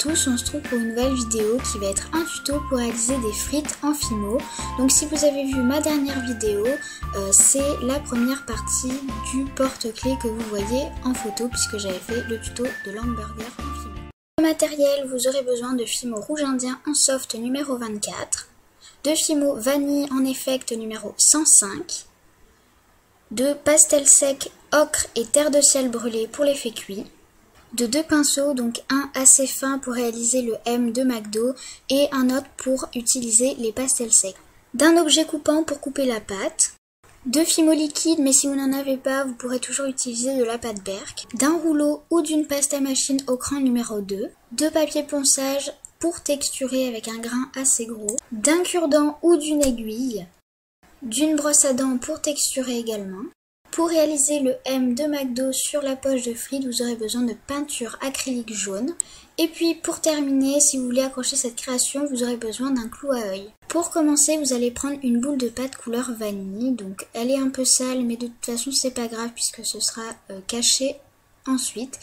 tous, on se trouve pour une nouvelle vidéo qui va être un tuto pour réaliser des frites en fimo. Donc si vous avez vu ma dernière vidéo, euh, c'est la première partie du porte-clés que vous voyez en photo puisque j'avais fait le tuto de l'hamburger en fimo. Le matériel, vous aurez besoin de fimo rouge indien en soft numéro 24, de fimo vanille en effect numéro 105, de pastel sec ocre et terre de ciel brûlée pour l'effet cuit, de deux pinceaux, donc un assez fin pour réaliser le M de McDo et un autre pour utiliser les pastels secs. D'un objet coupant pour couper la pâte, deux fimo liquides, mais si vous n'en avez pas, vous pourrez toujours utiliser de la pâte Berk, d'un rouleau ou d'une pâte à machine au cran numéro 2, deux papiers ponçage pour texturer avec un grain assez gros, d'un cure-dent ou d'une aiguille, d'une brosse à dents pour texturer également, pour réaliser le M de McDo sur la poche de frites, vous aurez besoin de peinture acrylique jaune. Et puis pour terminer, si vous voulez accrocher cette création, vous aurez besoin d'un clou à œil. Pour commencer, vous allez prendre une boule de pâte couleur vanille. Donc elle est un peu sale, mais de toute façon c'est pas grave puisque ce sera euh, caché ensuite.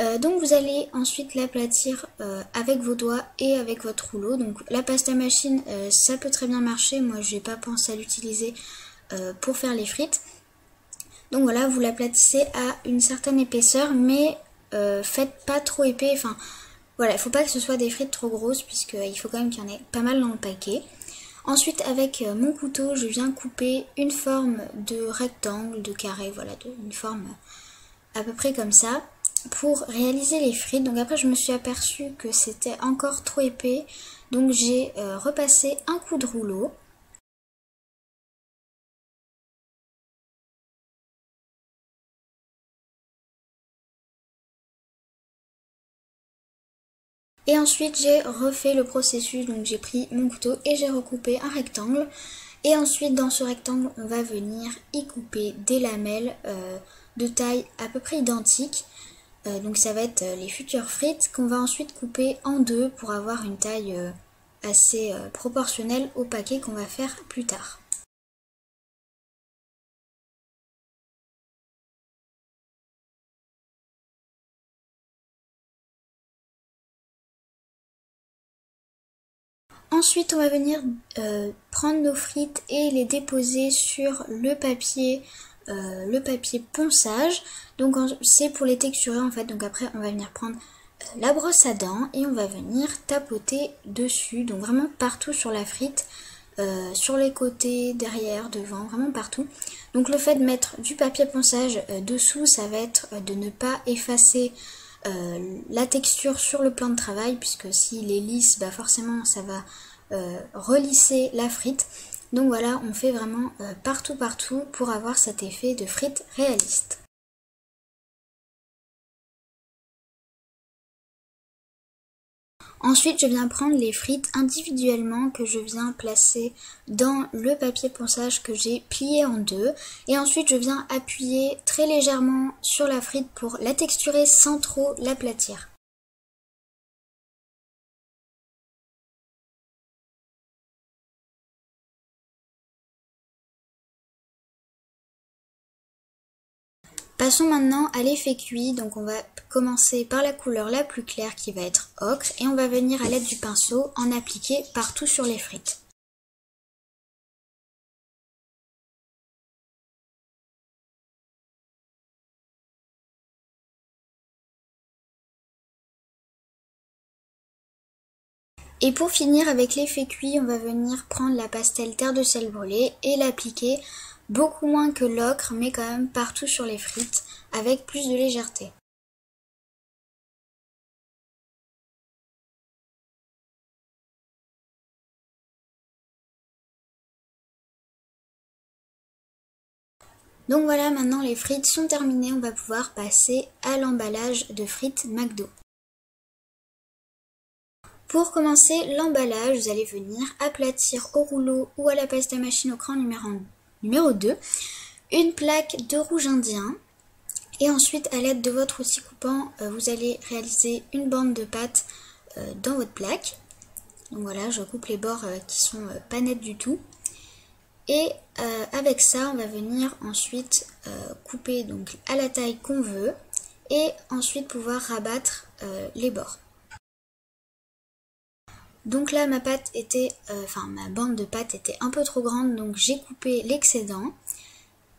Euh, donc vous allez ensuite l'aplatir euh, avec vos doigts et avec votre rouleau. Donc la pasta machine, ça peut très bien marcher. Moi, j'ai pas pensé à l'utiliser pour faire les frites. Donc voilà, vous l'aplatissez à une certaine épaisseur, mais euh, faites pas trop épais. Enfin, voilà, il faut pas que ce soit des frites trop grosses, puisqu'il faut quand même qu'il y en ait pas mal dans le paquet. Ensuite, avec euh, mon couteau, je viens couper une forme de rectangle, de carré, voilà, une forme à peu près comme ça, pour réaliser les frites. Donc après, je me suis aperçue que c'était encore trop épais, donc j'ai euh, repassé un coup de rouleau. Et ensuite j'ai refait le processus, donc j'ai pris mon couteau et j'ai recoupé un rectangle. Et ensuite dans ce rectangle on va venir y couper des lamelles euh, de taille à peu près identique. Euh, donc ça va être euh, les futures frites qu'on va ensuite couper en deux pour avoir une taille assez proportionnelle au paquet qu'on va faire plus tard. Ensuite, on va venir euh, prendre nos frites et les déposer sur le papier, euh, ponçage. Donc c'est pour les texturer en fait. Donc après, on va venir prendre euh, la brosse à dents et on va venir tapoter dessus. Donc vraiment partout sur la frite, sur les côtés, derrière, devant, vraiment partout. Donc le fait de mettre du papier ponçage dessous, ça va être de ne pas effacer euh, la texture sur le plan de travail, puisque s'il est lisse, bah forcément ça va euh, relisser la frite. Donc voilà, on fait vraiment euh, partout partout pour avoir cet effet de frite réaliste. Ensuite, je viens prendre les frites individuellement que je viens placer dans le papier ponçage que j'ai plié en deux. Et ensuite, je viens appuyer très légèrement sur la frite pour la texturer sans trop l'aplatir. Passons maintenant à l'effet cuit. Donc on va commencer par la couleur la plus claire qui va être ocre et on va venir à l'aide du pinceau en appliquer partout sur les frites. Et pour finir avec l'effet cuit, on va venir prendre la pastel terre de sel brûlée et l'appliquer beaucoup moins que l'ocre, mais quand même partout sur les frites, avec plus de légèreté. Donc voilà, maintenant les frites sont terminées, on va pouvoir passer à l'emballage de frites McDo. Pour commencer l'emballage, vous allez venir aplatir au rouleau ou à la pasta machine au cran numéro 1 Numéro 2, une plaque de rouge indien. Et ensuite, à l'aide de votre outil coupant, euh, vous allez réaliser une bande de pâte euh, dans votre plaque. Donc voilà, je coupe les bords euh, qui sont pas nets du tout. Et avec ça, on va venir ensuite couper donc à la taille qu'on veut et ensuite pouvoir rabattre les bords. Donc là ma euh, bande de pâte était un peu trop grande donc j'ai coupé l'excédent.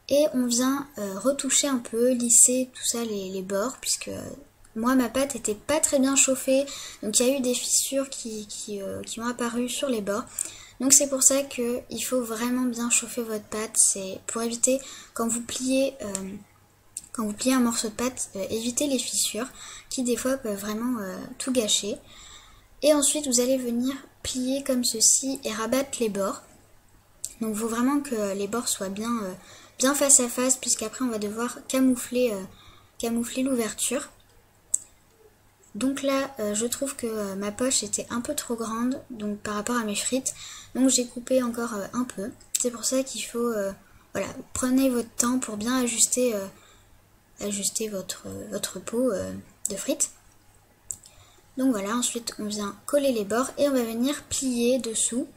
Et on vient euh, retoucher un peu, lisser tout ça les, bords puisque moi ma pâte était pas très bien chauffée donc il y a eu des fissures qui, ont apparu sur les bords. Donc c'est pour ça qu'il faut vraiment bien chauffer votre pâte. C'est pour éviter quand vous pliez un morceau de pâte, euh, évitez les fissures qui des fois peuvent vraiment euh, tout gâcher. Et ensuite vous allez venir plier comme ceci et rabattre les bords. Donc il faut vraiment que les bords soient bien, euh, bien face à face puisqu'après on va devoir camoufler, camoufler l'ouverture. Donc là, je trouve que ma poche était un peu trop grande donc par rapport à mes frites. Donc j'ai coupé encore un peu. C'est pour ça qu'il faut, voilà, prenez votre temps pour bien ajuster votre, votre euh, de frites. Donc voilà, ensuite on vient coller les bords et on va venir plier dessous.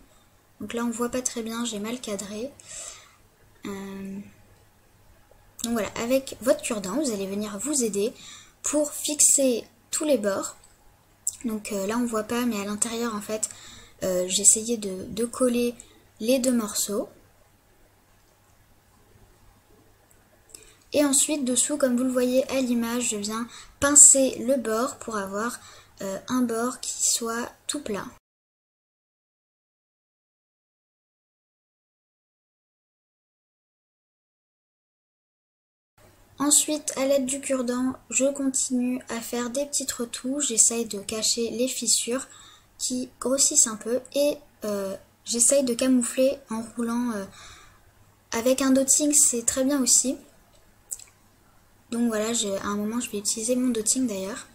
Donc là on voit pas très bien, j'ai mal cadré. Euh, donc voilà, avec votre cure-dent, vous allez venir vous aider pour fixer tous les bords. Donc euh, là on voit pas, mais à l'intérieur en fait, j'ai essayé de coller les deux morceaux. Et ensuite dessous, comme vous le voyez à l'image, je viens pincer le bord pour avoir euh, un bord qui soit tout plat. Ensuite, à l'aide du cure-dent, je continue à faire des petites retouches. J'essaye de cacher les fissures qui grossissent un peu et euh, j'essaye de camoufler en roulant euh, avec un dotting, c'est très bien aussi. Donc voilà, à un moment je vais utiliser mon dotting d'ailleurs.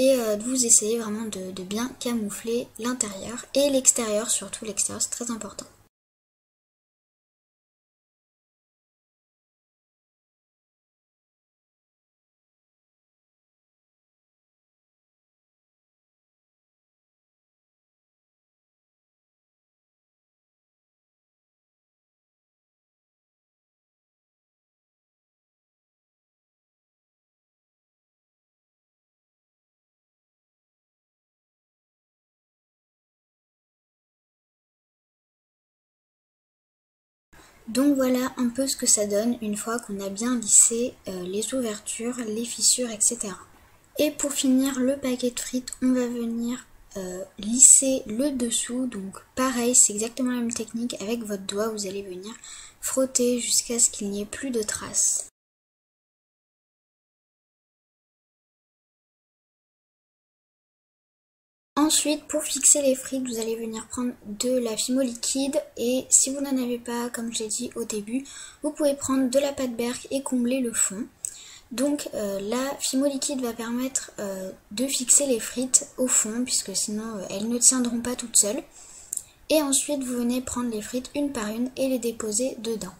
Et euh, vous essayez vraiment de, de bien camoufler l'intérieur et l'extérieur, surtout l'extérieur, c'est très important. Donc voilà un peu ce que ça donne une fois qu'on a bien lissé euh, les ouvertures, les fissures, etc. Et pour finir le paquet de frites, on va venir euh, lisser le dessous. Donc pareil, c'est exactement la même technique. Avec votre doigt, vous allez venir frotter jusqu'à ce qu'il n'y ait plus de traces. Ensuite, pour fixer les frites, vous allez venir prendre de la fimo liquide et si vous n'en avez pas, comme j'ai dit au début, vous pouvez prendre de la pâte berk et combler le fond. Donc euh, la fimo liquide va permettre euh, de fixer les frites au fond puisque sinon euh, elles ne tiendront pas toutes seules. Et ensuite vous venez prendre les frites une par une et les déposer dedans.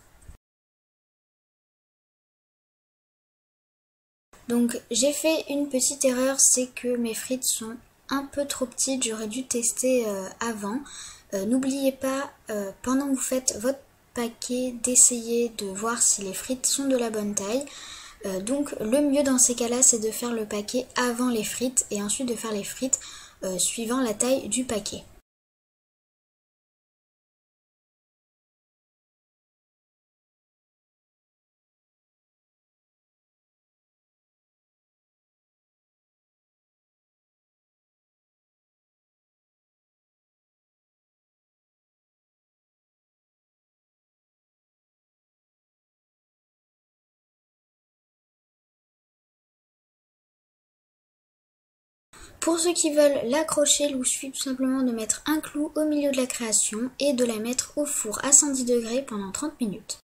Donc j'ai fait une petite erreur, c'est que mes frites sont un peu trop petite, j'aurais dû tester euh, avant. Euh, n'oubliez pas, euh, pendant que vous faites votre paquet, d'essayer de voir si les frites sont de la bonne taille. donc le mieux dans ces cas-là, c'est de faire le paquet avant les frites et ensuite de faire les frites suivant la taille du paquet. Pour ceux qui veulent l'accrocher, il vous suffit tout simplement de mettre un clou au milieu de la création et de la mettre au four à 110 degrés pendant 30 minutes.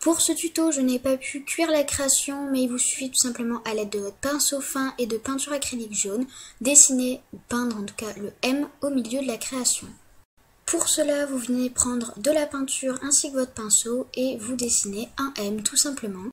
Pour ce tuto, je n'ai pas pu cuire la création, mais il vous suffit tout simplement à l'aide de votre pinceau fin et de peinture acrylique jaune, dessiner ou peindre en tout cas le M au milieu de la création. Pour cela, vous venez prendre de la peinture ainsi que votre pinceau et vous dessinez un M tout simplement.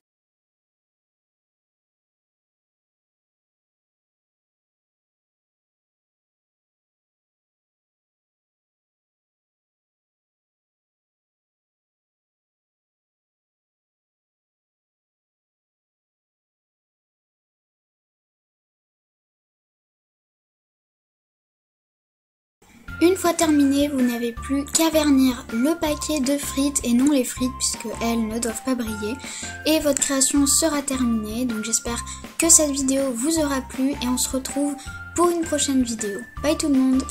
Une fois terminé, vous n'avez plus qu'à vernir le paquet de frites et non les frites puisque elles ne doivent pas briller. Et votre création sera terminée. Donc j'espère que cette vidéo vous aura plu et on se retrouve pour une prochaine vidéo. Bye tout le monde